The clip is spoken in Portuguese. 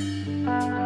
Música